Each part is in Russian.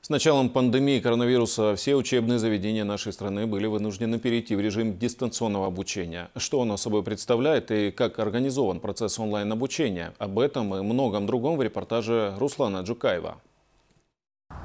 С началом пандемии коронавируса все учебные заведения нашей страны были вынуждены перейти в режим дистанционного обучения. Что оно собой представляет и как организован процесс онлайн-обучения? Об этом и многом другом в репортаже Руслана Джукаева.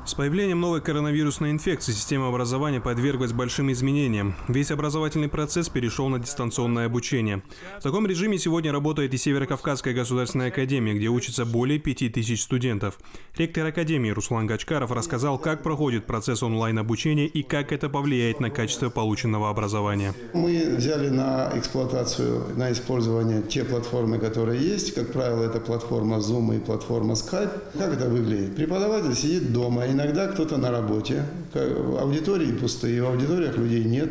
С появлением новой коронавирусной инфекции система образования подверглась большим изменениям. Весь образовательный процесс перешел на дистанционное обучение. В таком режиме сегодня работает и Северокавказская государственная академия, где учатся более 5000 студентов. Ректор академии Руслан Гачкаров рассказал, как проходит процесс онлайн-обучения и как это повлияет на качество полученного образования. Мы взяли на эксплуатацию, на использование те платформы, которые есть. Как правило, это платформа Zoom и платформа Skype. Как это выглядит? Преподаватель сидит дома, иногда кто-то на работе, аудитории пустые, в аудиториях людей нет.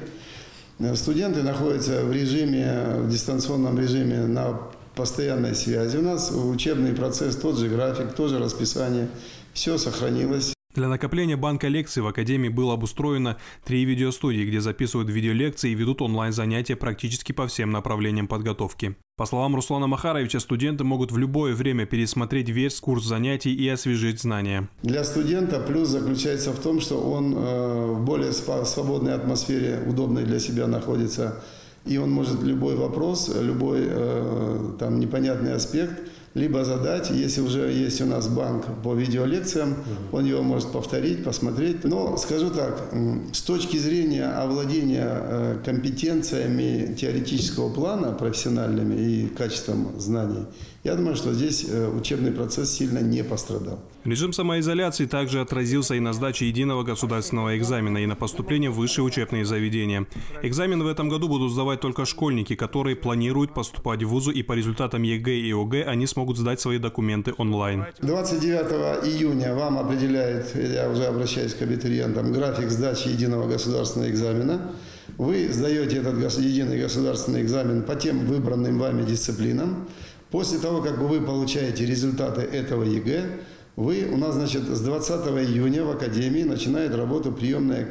Студенты находятся в режиме, в дистанционном режиме на постоянной связи. У нас учебный процесс, тот же график, то же расписание, все сохранилось. Для накопления банка лекций в Академии было обустроено три видеостудии, где записывают видеолекции и ведут онлайн-занятия практически по всем направлениям подготовки. По словам Руслана Махаровича, студенты могут в любое время пересмотреть весь курс занятий и освежить знания. Для студента плюс заключается в том, что он э, в более свободной атмосфере, удобной для себя находится, и он может любой вопрос, любой э, там непонятный аспект – либо задать, если уже есть у нас банк по видеолекциям, он его может повторить, посмотреть. Но скажу так, с точки зрения овладения э, компетенциями теоретического плана, профессиональными и качеством знаний, я думаю, что здесь э, учебный процесс сильно не пострадал. Режим самоизоляции также отразился и на сдаче единого государственного экзамена, и на поступление в высшие учебные заведения. Экзамен в этом году будут сдавать только школьники, которые планируют поступать в вузы, и по результатам ЕГЭ и ОГЭ они смогут сдать свои документы онлайн. 29 июня вам определяет, я уже обращаюсь к абитуриентам, график сдачи единого государственного экзамена. Вы сдаете этот единый государственный экзамен по тем выбранным вами дисциплинам. После того, как вы получаете результаты этого ЕГЭ, вы, у нас, значит, с 20 июня в Академии начинает работу приемная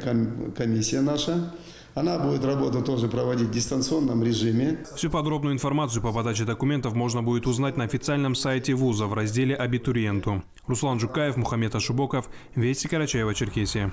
комиссия наша. Она будет работу тоже проводить в дистанционном режиме. Всю подробную информацию по подаче документов можно будет узнать на официальном сайте вуза в разделе «Абитуриенту». Руслан Жукаев, Мухаммед Ашубоков, Вести Карачаева, Черкесия.